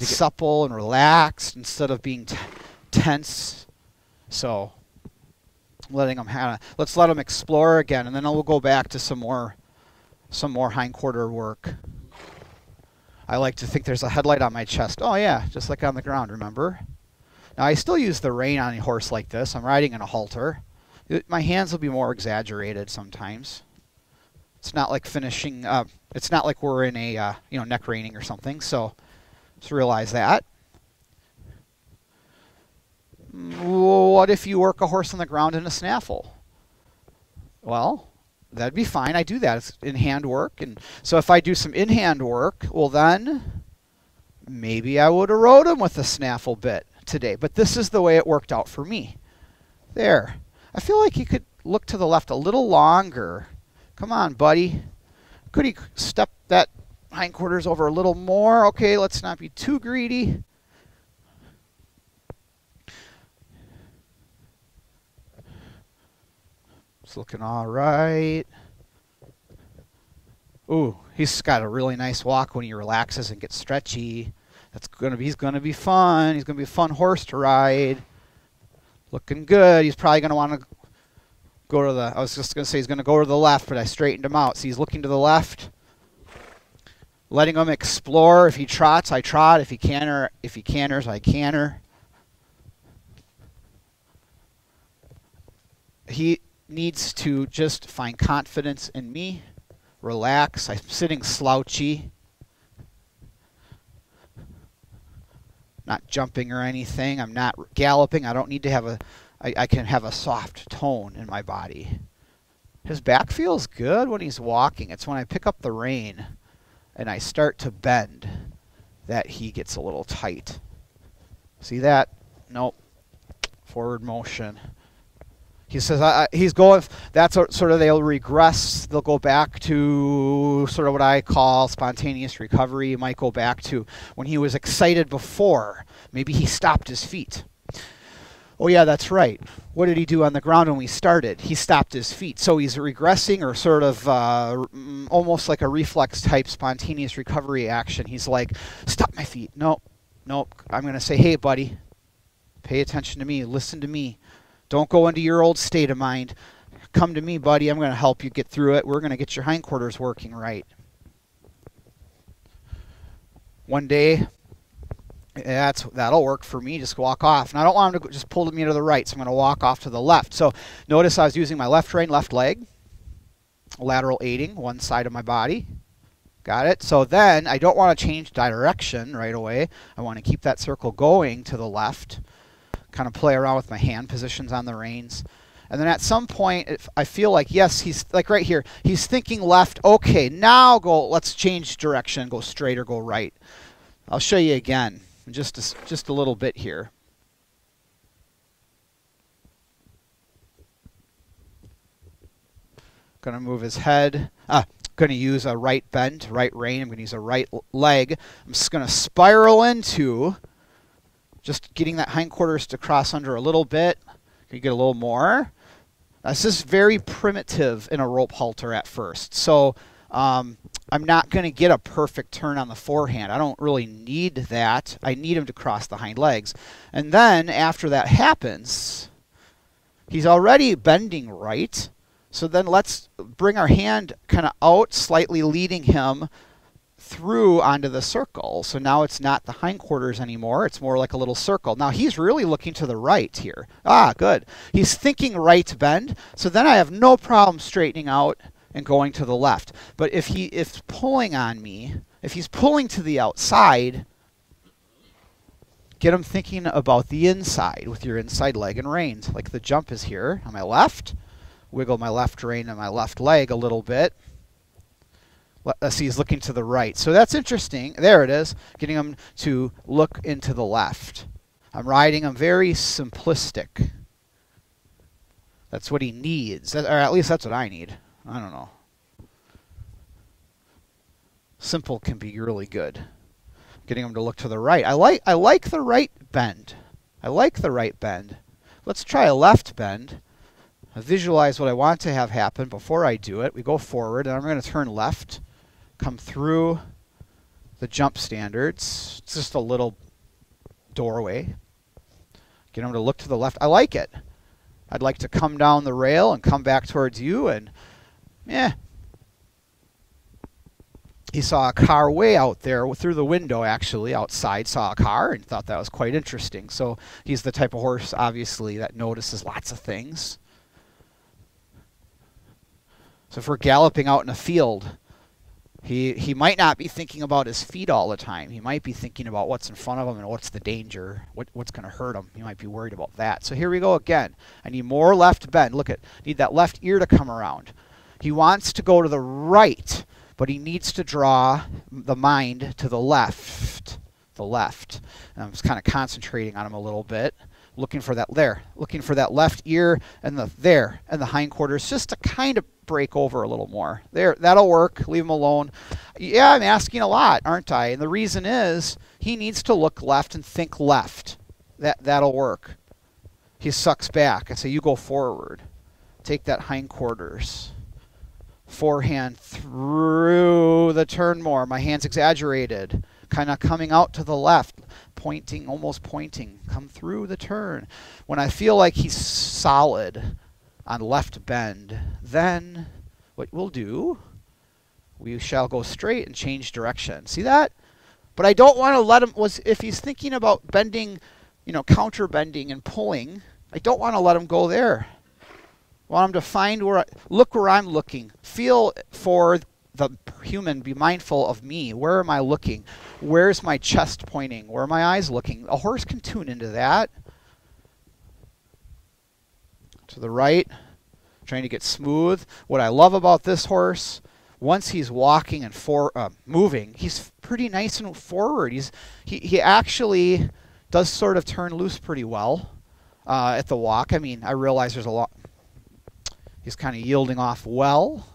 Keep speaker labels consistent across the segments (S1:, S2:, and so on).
S1: supple and relaxed instead of being tense. So letting them have, let's let them explore again, and then we'll go back to some more, some more hindquarter work. I like to think there's a headlight on my chest. Oh yeah, just like on the ground, remember? Now I still use the rein on a horse like this. I'm riding in a halter. It, my hands will be more exaggerated sometimes. It's not like finishing, uh, it's not like we're in a, uh, you know, neck reining or something, so just realize that. What if you work a horse on the ground in a snaffle? Well, that'd be fine. I do that. It's in hand work. And so if I do some in hand work, well, then maybe I would have rode him with a snaffle bit today. But this is the way it worked out for me. There. I feel like he could look to the left a little longer. Come on, buddy. Could he step that hindquarters over a little more? Okay, let's not be too greedy. It's looking all right. Ooh, he's got a really nice walk when he relaxes and gets stretchy. That's gonna be he's gonna be fun. He's gonna be a fun horse to ride. Looking good. He's probably gonna want to go to the. I was just gonna say he's gonna go to the left, but I straightened him out. So he's looking to the left. Letting him explore. If he trots, I trot. If he canter, if he canters, I canter. He needs to just find confidence in me, relax. I'm sitting slouchy, not jumping or anything. I'm not galloping. I don't need to have a, I, I can have a soft tone in my body. His back feels good when he's walking. It's when I pick up the rein and I start to bend that he gets a little tight. See that? Nope. Forward motion. He says he's going. That's sort of they'll regress. They'll go back to sort of what I call spontaneous recovery. He might go back to when he was excited before. Maybe he stopped his feet. Oh yeah, that's right. What did he do on the ground when we started? He stopped his feet. So he's regressing, or sort of uh, almost like a reflex type spontaneous recovery action. He's like, "Stop my feet." Nope, nope. I'm going to say, "Hey, buddy, pay attention to me. Listen to me." Don't go into your old state of mind. Come to me, buddy. I'm going to help you get through it. We're going to get your hindquarters working right. One day, that's that'll work for me. Just walk off, and I don't want him to just pull me to the right, so I'm going to walk off to the left. So notice I was using my left rein, left leg, lateral aiding one side of my body. Got it? So then I don't want to change direction right away. I want to keep that circle going to the left kind of play around with my hand positions on the reins. And then at some point, I feel like, yes, he's like right here, he's thinking left. Okay, now go, let's change direction, go straight or go right. I'll show you again in just a, just a little bit here. Going to move his head. Ah, going to use a right bend, right rein. I'm going to use a right leg. I'm just going to spiral into just getting that hindquarters to cross under a little bit. Can you get a little more? This is very primitive in a rope halter at first. So um, I'm not going to get a perfect turn on the forehand. I don't really need that. I need him to cross the hind legs. And then after that happens, he's already bending right. So then let's bring our hand kind of out, slightly leading him through onto the circle. So now it's not the hindquarters anymore. It's more like a little circle. Now he's really looking to the right here. Ah, good. He's thinking right bend. So then I have no problem straightening out and going to the left. But if he if pulling on me, if he's pulling to the outside, get him thinking about the inside with your inside leg and reins. Like the jump is here on my left. Wiggle my left rein and my left leg a little bit. Let's uh, see, he's looking to the right. So that's interesting. There it is, getting him to look into the left. I'm riding him very simplistic. That's what he needs, or at least that's what I need. I don't know. Simple can be really good. Getting them to look to the right. I like I like the right bend. I like the right bend. Let's try a left bend. I visualize what I want to have happen before I do it. We go forward, and I'm going to turn left come through the jump standards. It's just a little doorway. Get him to look to the left. I like it. I'd like to come down the rail and come back towards you and yeah. He saw a car way out there through the window actually outside saw a car and thought that was quite interesting. So he's the type of horse obviously that notices lots of things. So if we're galloping out in a field, he he might not be thinking about his feet all the time. He might be thinking about what's in front of him and what's the danger, what what's going to hurt him. He might be worried about that. So here we go again. I need more left bend. Look at need that left ear to come around. He wants to go to the right, but he needs to draw the mind to the left. The left. And I'm just kind of concentrating on him a little bit looking for that there, looking for that left ear and the there and the hindquarters just to kind of break over a little more. There, that'll work. Leave him alone. Yeah, I'm asking a lot, aren't I? And the reason is he needs to look left and think left. That that'll work. He sucks back. I say you go forward. Take that hindquarters. Forehand through the turn more. My hand's exaggerated. Kind of coming out to the left pointing, almost pointing, come through the turn. When I feel like he's solid on left bend, then what we'll do, we shall go straight and change direction. See that? But I don't want to let him, was if he's thinking about bending, you know, counter bending and pulling, I don't want to let him go there. Want him to find where, I, look where I'm looking. Feel for the human be mindful of me. Where am I looking? Where's my chest pointing? Where are my eyes looking? A horse can tune into that. To the right, trying to get smooth. What I love about this horse, once he's walking and for uh, moving, he's pretty nice and forward. He's he he actually does sort of turn loose pretty well uh, at the walk. I mean, I realize there's a lot. He's kind of yielding off well.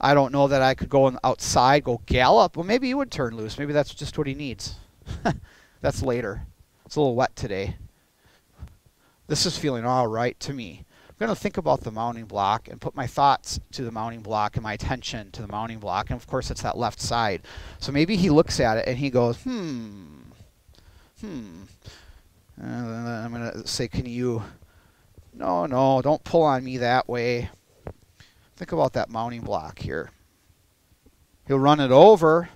S1: I don't know that I could go outside, go gallop. Well, maybe he would turn loose. Maybe that's just what he needs. that's later. It's a little wet today. This is feeling all right to me. I'm going to think about the mounting block and put my thoughts to the mounting block and my attention to the mounting block. And of course, it's that left side. So maybe he looks at it and he goes, hmm, hmm. Uh, I'm going to say, can you, no, no, don't pull on me that way. Think about that mounting block here. He'll run it over.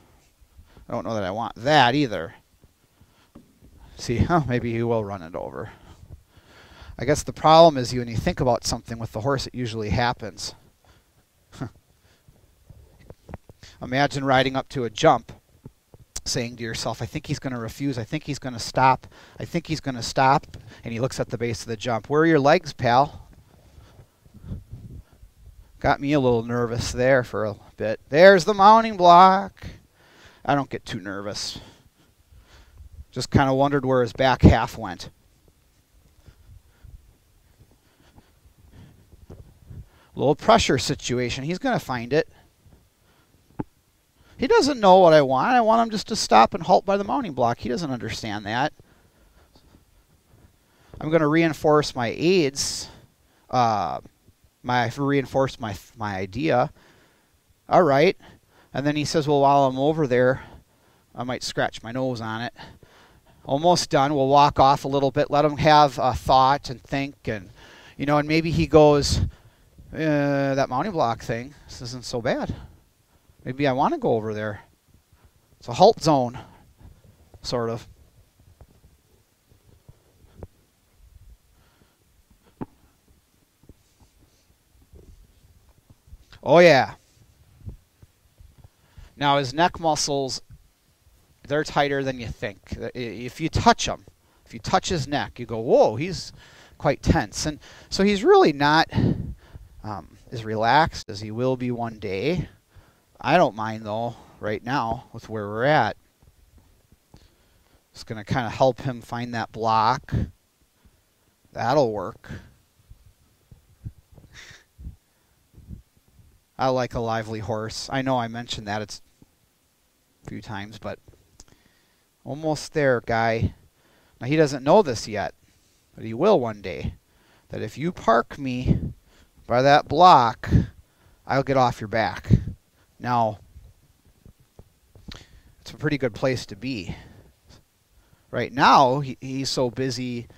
S1: I don't know that I want that either. See, huh, maybe he will run it over. I guess the problem is you when you think about something with the horse, it usually happens. Imagine riding up to a jump, saying to yourself, I think he's going to refuse. I think he's going to stop. I think he's going to stop. And he looks at the base of the jump. Where are your legs, pal? Got me a little nervous there for a bit. There's the mounting block. I don't get too nervous. Just kind of wondered where his back half went. Little pressure situation. He's going to find it. He doesn't know what I want. I want him just to stop and halt by the mounting block. He doesn't understand that. I'm going to reinforce my aids. Uh, my reinforced my my idea. All right. And then he says, "Well, while I'm over there, I might scratch my nose on it." Almost done. We'll walk off a little bit, let him have a thought and think, and you know, and maybe he goes, uh, "That mounting block thing. This isn't so bad. Maybe I want to go over there." It's a halt zone, sort of. Oh yeah. Now his neck muscles, they're tighter than you think. If you touch him, if you touch his neck, you go, whoa, he's quite tense. And so he's really not um, as relaxed as he will be one day. I don't mind though, right now, with where we're at. It's going to kind of help him find that block. That'll work. I like a lively horse. I know I mentioned that it's a few times, but almost there, guy. Now he doesn't know this yet, but he will one day. That if you park me by that block, I'll get off your back. Now, it's a pretty good place to be. Right now, he, he's so busy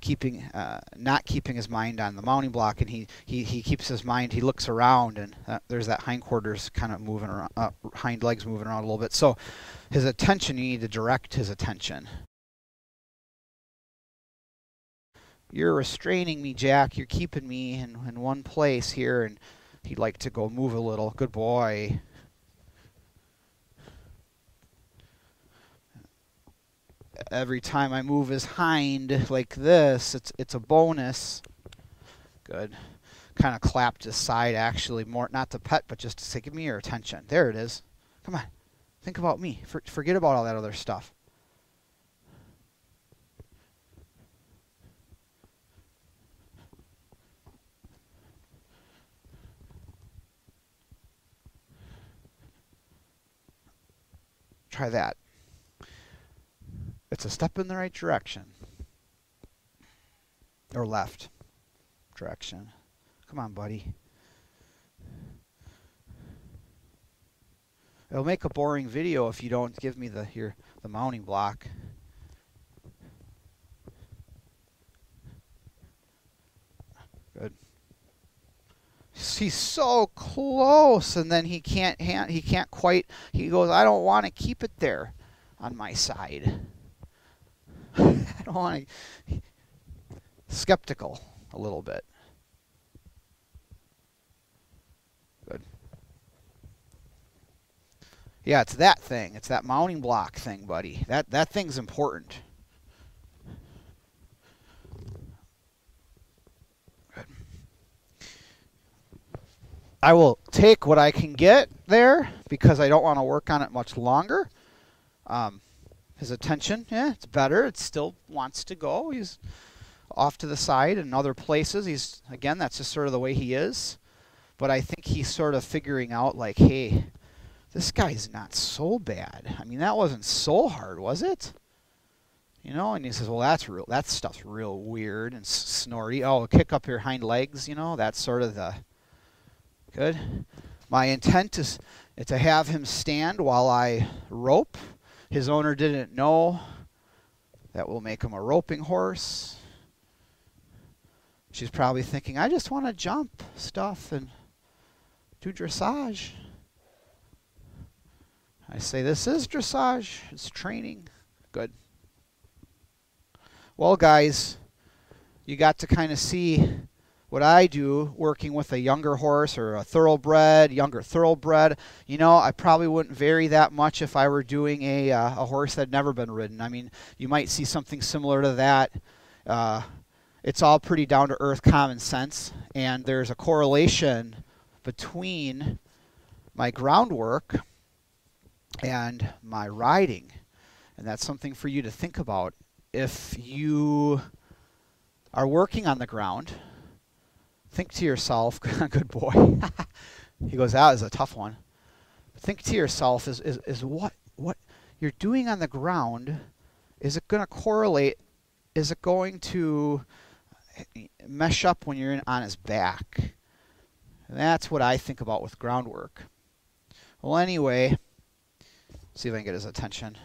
S1: keeping uh, not keeping his mind on the mounting block and he, he, he keeps his mind he looks around and uh, there's that hindquarters kind of moving around uh, hind legs moving around a little bit. So his attention you need to direct his attention. You're restraining me jack. You're keeping me in, in one place here and he'd like to go move a little good boy every time I move his hind like this, it's it's a bonus. Good. Kind of clapped his side actually, more not to pet, but just to say, give me your attention. There it is. Come on, think about me. For, forget about all that other stuff. Try that. It's a step in the right direction. Or left direction. Come on, buddy. It'll make a boring video if you don't give me the here the mounting block. Good. He's so close, and then he can't hand, he can't quite. He goes, I don't want to keep it there on my side. I don't want to. Skeptical a little bit. Good. Yeah, it's that thing. It's that mounting block thing, buddy. That that thing's important. I will take what I can get there because I don't want to work on it much longer. Um, his attention. Yeah, it's better. It still wants to go. He's off to the side in other places. He's again, that's just sort of the way he is. But I think he's sort of figuring out like, hey, this guy's not so bad. I mean, that wasn't so hard, was it? You know, and he says, well, that's real. That stuff's real weird and snorty. Oh, kick up your hind legs. You know, that's sort of the good. My intent is to have him stand while I rope his owner didn't know. That will make him a roping horse. She's probably thinking, I just want to jump stuff and do dressage. I say, This is dressage, it's training. Good. Well, guys, you got to kind of see what I do working with a younger horse or a thoroughbred, younger thoroughbred, you know, I probably wouldn't vary that much if I were doing a, uh, a horse that had never been ridden. I mean, you might see something similar to that. Uh, it's all pretty down to earth common sense, and there's a correlation between my groundwork and my riding. And that's something for you to think about. If you are working on the ground, think to yourself, good boy. he goes, that is a tough one. Think to yourself, is, is, is what, what you're doing on the ground, is it going to correlate? Is it going to eh, mesh up when you're in, on his back? And that's what I think about with groundwork. Well, anyway, see if I can get his attention.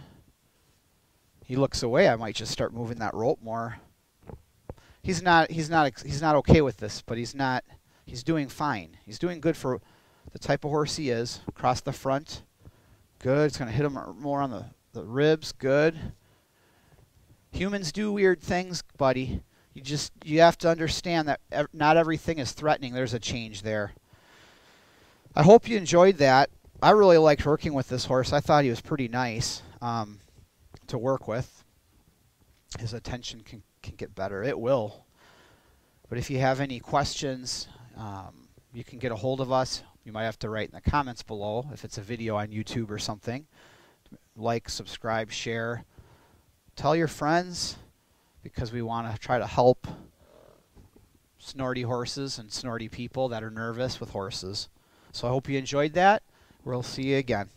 S1: He looks away. I might just start moving that rope more he's not he's not he's not okay with this, but he's not he's doing fine. He's doing good for the type of horse he is. Across the front, good. It's going to hit him more on the the ribs. Good. Humans do weird things, buddy. You just you have to understand that ev not everything is threatening. There's a change there. I hope you enjoyed that. I really liked working with this horse. I thought he was pretty nice um, to work with. His attention can can get better. It will. But if you have any questions, um, you can get a hold of us. You might have to write in the comments below if it's a video on YouTube or something. Like, subscribe, share. Tell your friends because we want to try to help snorty horses and snorty people that are nervous with horses. So I hope you enjoyed that. We'll see you again.